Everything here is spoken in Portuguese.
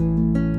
Música